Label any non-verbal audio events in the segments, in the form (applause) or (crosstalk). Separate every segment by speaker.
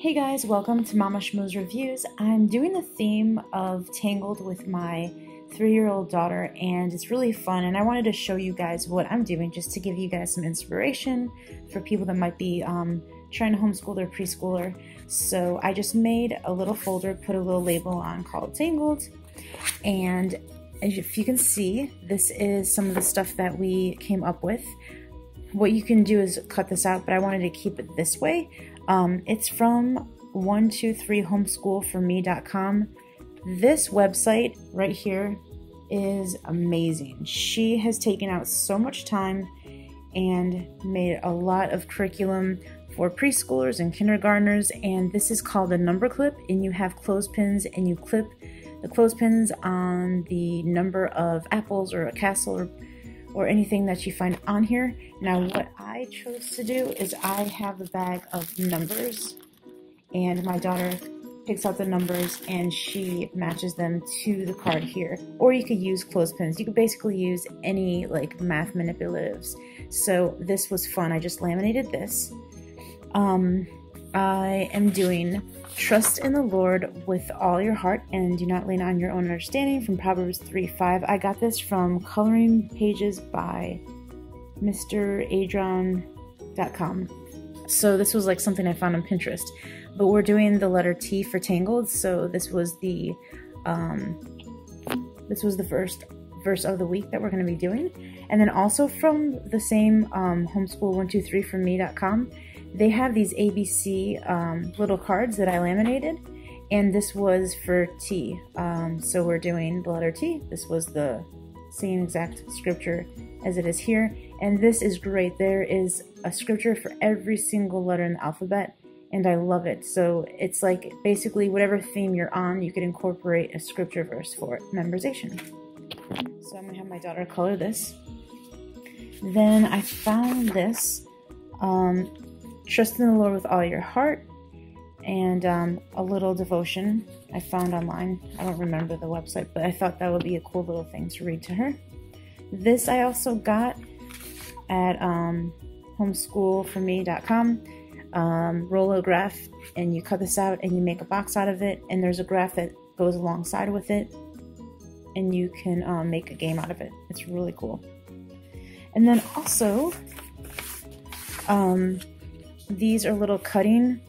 Speaker 1: Hey guys, welcome to Momma Schmooze Reviews. I'm doing the theme of Tangled with my three-year-old daughter and it's really fun and I wanted to show you guys what I'm doing just to give you guys some inspiration for people that might be um, trying to homeschool their preschooler. So I just made a little folder, put a little label on called Tangled and if you can see, this is some of the stuff that we came up with. What you can do is cut this out, but I wanted to keep it this way. Um, it's from 123homeschoolforme.com. This website right here is amazing. She has taken out so much time and made a lot of curriculum for preschoolers and kindergartners and this is called a number clip and you have clothespins and you clip the clothespins on the number of apples or a castle or or anything that you find on here. Now what I chose to do is I have a bag of numbers and my daughter picks out the numbers and she matches them to the card here. Or you could use clothespins. You could basically use any like math manipulatives. So this was fun. I just laminated this. Um, I am doing Trust in the Lord with all your heart and do not lean on your own understanding from Proverbs 3 5. I got this from Coloring Pages by MrAdron.com. So this was like something I found on Pinterest. But we're doing the letter T for Tangled, so this was the um, this was the first verse of the week that we're going to be doing. And then also from the same um, homeschool123 from me.com, they have these ABC um, little cards that I laminated, and this was for T. Um, so we're doing the letter T. This was the same exact scripture as it is here, and this is great. There is a scripture for every single letter in the alphabet, and I love it. So it's like basically whatever theme you're on, you could incorporate a scripture verse for memorization. So I'm gonna have my daughter color this. Then I found this. Um, Trust in the Lord with all your heart, and um, a little devotion I found online. I don't remember the website, but I thought that would be a cool little thing to read to her. This I also got at um, homeschoolforme.com. Um, roll a graph, and you cut this out, and you make a box out of it, and there's a graph that goes alongside with it, and you can um, make a game out of it. It's really cool. And then also, um, these are little cutting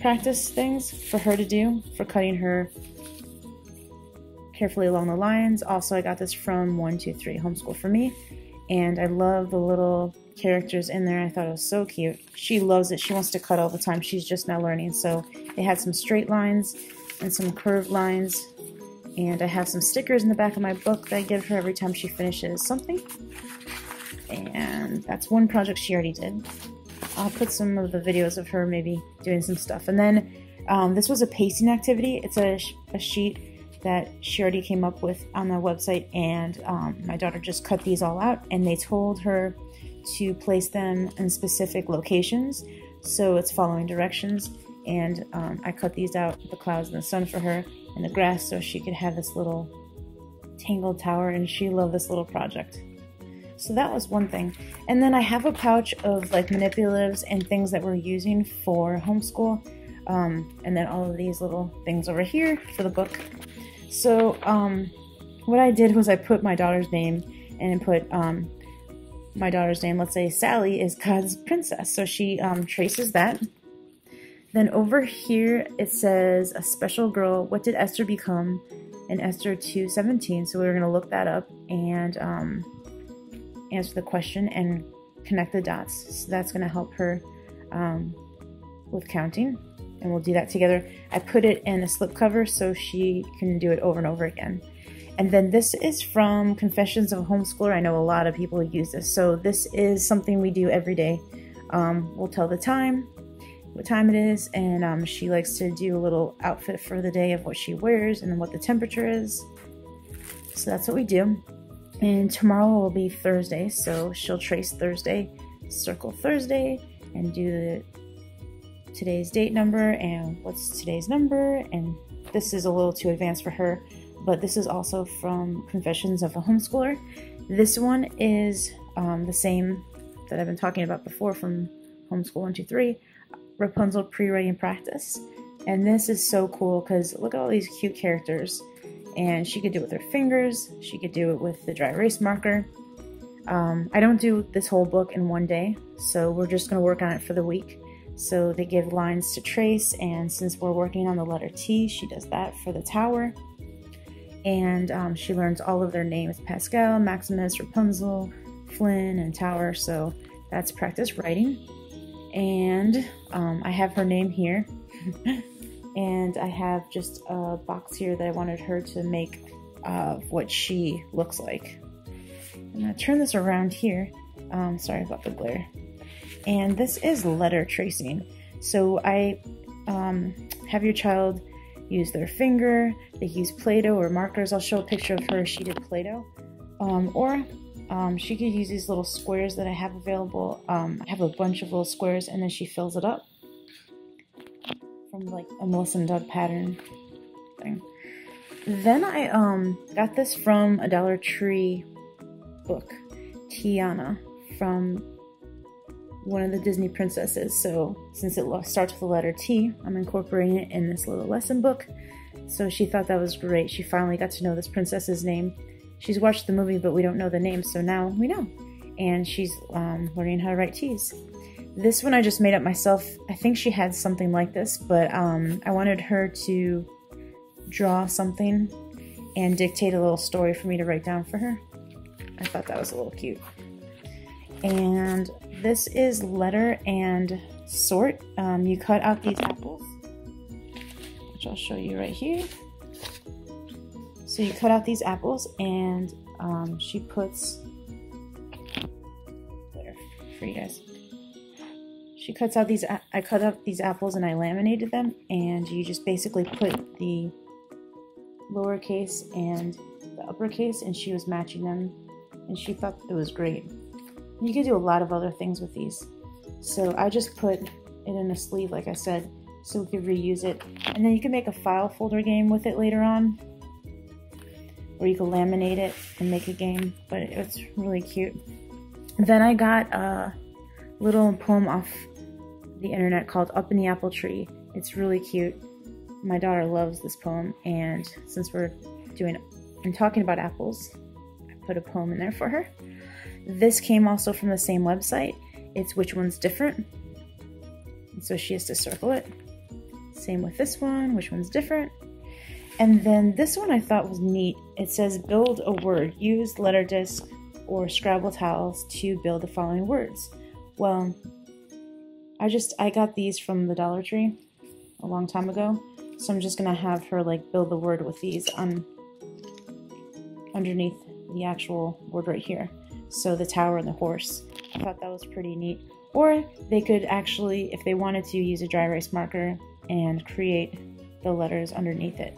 Speaker 1: practice things for her to do for cutting her carefully along the lines. Also, I got this from 123 Homeschool for Me, and I love the little characters in there. I thought it was so cute. She loves it. She wants to cut all the time. She's just now learning. So they had some straight lines and some curved lines. And I have some stickers in the back of my book that I give her every time she finishes something. And that's one project she already did. I'll put some of the videos of her maybe doing some stuff. And then um, this was a pasting activity. It's a, a, sheet that she already came up with on the website and um, my daughter just cut these all out and they told her to place them in specific locations. So it's following directions and um, I cut these out, the clouds and the sun for her and the grass so she could have this little tangled tower and she loved this little project. So that was one thing. And then I have a pouch of like manipulatives and things that we're using for homeschool. Um, and then all of these little things over here for the book. So um, what I did was I put my daughter's name and put um, my daughter's name, let's say Sally is God's princess. So she um, traces that. Then over here it says a special girl, what did Esther become in Esther 2.17? So we are going to look that up and um, answer the question and connect the dots. So that's going to help her um, with counting. And we'll do that together. I put it in a slipcover so she can do it over and over again. And then this is from Confessions of a Homeschooler. I know a lot of people use this. So this is something we do every day. Um, we'll tell the time, what time it is, and um, she likes to do a little outfit for the day of what she wears and what the temperature is. So that's what we do. And tomorrow will be Thursday, so she'll trace Thursday, circle Thursday, and do today's date number and what's today's number. And this is a little too advanced for her, but this is also from Confessions of a Homeschooler. This one is um, the same that I've been talking about before from Homeschool 123. Rapunzel pre-writing practice. And this is so cool because look at all these cute characters. And she could do it with her fingers, she could do it with the dry erase marker. Um, I don't do this whole book in one day, so we're just going to work on it for the week. So they give lines to trace, and since we're working on the letter T, she does that for the tower. And um, she learns all of their names Pascal, Maximus, Rapunzel, Flynn, and Tower. So that's practice writing. And um, I have her name here. (laughs) and I have just a box here that I wanted her to make of what she looks like. I'm to turn this around here. Um, sorry about the glare and this is letter tracing. So I um, have your child use their finger, they use Play-Doh or markers. I'll show a picture of her, she did Play-Doh. Um, or um, she could use these little squares that I have available. Um, I have a bunch of little squares and then she fills it up from like a Melissa and Doug pattern thing. Then I um, got this from a Dollar Tree book, Tiana, from one of the Disney princesses. So since it starts with the letter T, I'm incorporating it in this little lesson book. So she thought that was great. She finally got to know this princess's name. She's watched the movie, but we don't know the name, so now we know. And she's um, learning how to write T's. This one I just made up myself. I think she had something like this, but um, I wanted her to draw something and dictate a little story for me to write down for her. I thought that was a little cute. And this is letter and sort. Um, you cut out these apples, which I'll show you right here. So you cut out these apples and um, she puts, there for you guys. She cuts out these, I cut out these apples and I laminated them and you just basically put the lowercase and the uppercase and she was matching them and she thought it was great. You could do a lot of other things with these. So I just put it in a sleeve, like I said, so we could reuse it. And then you can make a file folder game with it later on. Or you could laminate it and make a game, but it's really cute. Then I got a little poem off the internet called Up in the Apple Tree. It's really cute. My daughter loves this poem, and since we're doing and talking about apples, I put a poem in there for her. This came also from the same website. It's which one's different. And so she has to circle it. Same with this one, which one's different. And then this one I thought was neat. It says build a word. Use letter disc or Scrabble tiles to build the following words. Well, I just I got these from the Dollar Tree a long time ago. So I'm just gonna have her like build the word with these on underneath the actual word right here so the tower and the horse. I thought that was pretty neat. Or they could actually, if they wanted to, use a dry erase marker and create the letters underneath it.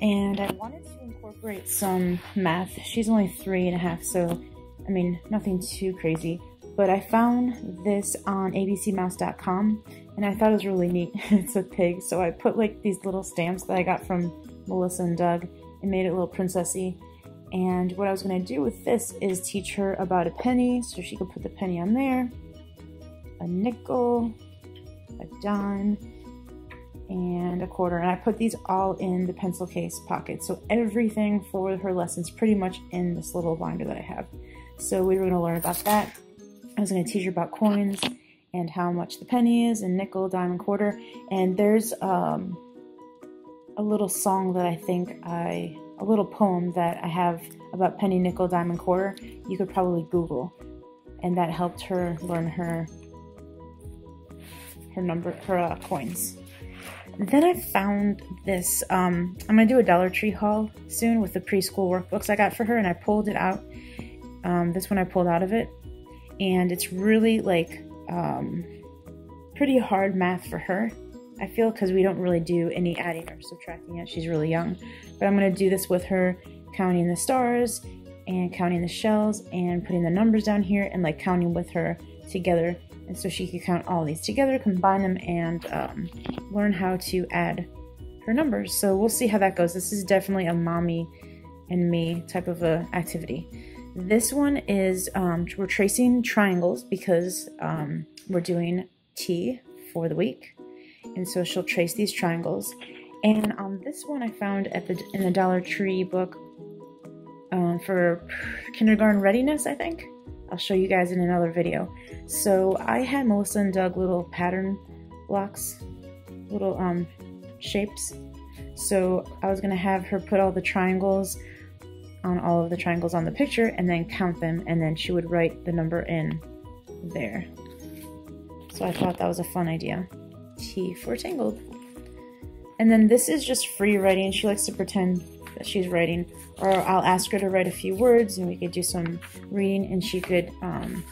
Speaker 1: And I wanted to incorporate some math. She's only three and a half, so I mean, nothing too crazy. But I found this on abcmouse.com and I thought it was really neat. (laughs) it's a pig, so I put like these little stamps that I got from Melissa and Doug and made it a little princessy and what I was going to do with this is teach her about a penny, so she could put the penny on there, a nickel, a dime, and a quarter. And I put these all in the pencil case pocket. So everything for her lessons pretty much in this little binder that I have. So we were going to learn about that. I was going to teach her about coins and how much the penny is and nickel, dime, and quarter. And there's um, a little song that I think I a little poem that I have about penny, nickel, diamond, quarter. You could probably Google, and that helped her learn her her number, her uh, coins. Then I found this. Um, I'm gonna do a Dollar Tree haul soon with the preschool workbooks I got for her, and I pulled it out. Um, this one I pulled out of it, and it's really like um, pretty hard math for her. I feel because we don't really do any adding or subtracting yet. She's really young. But I'm going to do this with her counting the stars and counting the shells and putting the numbers down here and like counting with her together. And so she can count all these together, combine them, and um, learn how to add her numbers. So we'll see how that goes. This is definitely a mommy and me type of a activity. This one is, um, we're tracing triangles because um, we're doing T for the week. And so she'll trace these triangles. And on this one I found at the in the Dollar Tree book um, for kindergarten readiness, I think. I'll show you guys in another video. So I had Melissa and Doug little pattern blocks, little um, shapes. So I was gonna have her put all the triangles on all of the triangles on the picture and then count them and then she would write the number in there. So I thought that was a fun idea. T for Tangled. And then this is just free writing. She likes to pretend that she's writing. Or I'll ask her to write a few words and we could do some reading and she could um,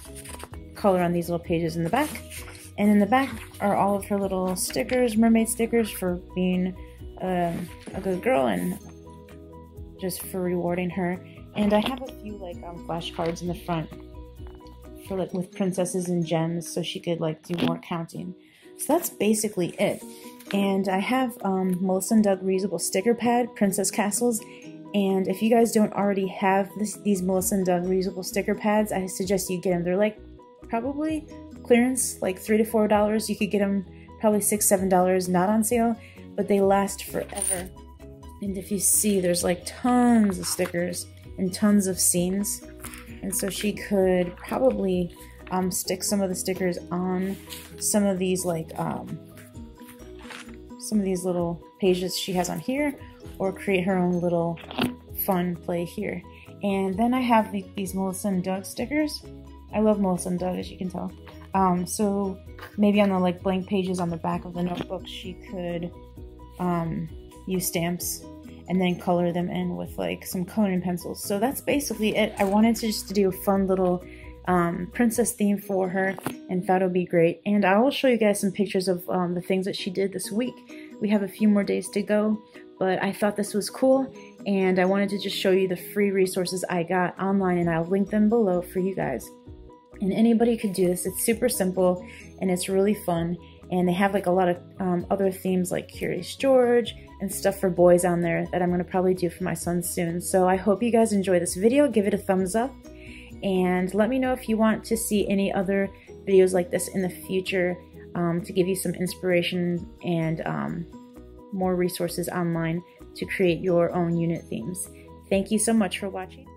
Speaker 1: color on these little pages in the back. And in the back are all of her little stickers, mermaid stickers for being um, a good girl and just for rewarding her. And I have a few like um, flashcards in the front for like with princesses and gems so she could like do more counting. So that's basically it. And I have um, Melissa and Doug reusable sticker pad, Princess Castles. And if you guys don't already have this, these Melissa and Doug reusable sticker pads, I suggest you get them. They're like probably clearance, like three to four dollars. You could get them probably six, seven dollars, not on sale, but they last forever. And if you see, there's like tons of stickers and tons of scenes. And so she could probably um, stick some of the stickers on some of these like um, some of these little pages she has on here or create her own little fun play here. And then I have the, these Melissa and Doug stickers. I love Melissa and Doug as you can tell. Um, so maybe on the like blank pages on the back of the notebook she could um, use stamps and then color them in with like some coloring pencils. So that's basically it. I wanted to just do a fun little um, princess theme for her and would be great. And I will show you guys some pictures of um, the things that she did this week. We have a few more days to go, but I thought this was cool and I wanted to just show you the free resources I got online and I'll link them below for you guys. And anybody could do this. It's super simple and it's really fun and they have like a lot of um, other themes like Curious George and stuff for boys on there that I'm going to probably do for my son soon. So I hope you guys enjoy this video. Give it a thumbs up and let me know if you want to see any other videos like this in the future um, to give you some inspiration and um, more resources online to create your own unit themes. Thank you so much for watching.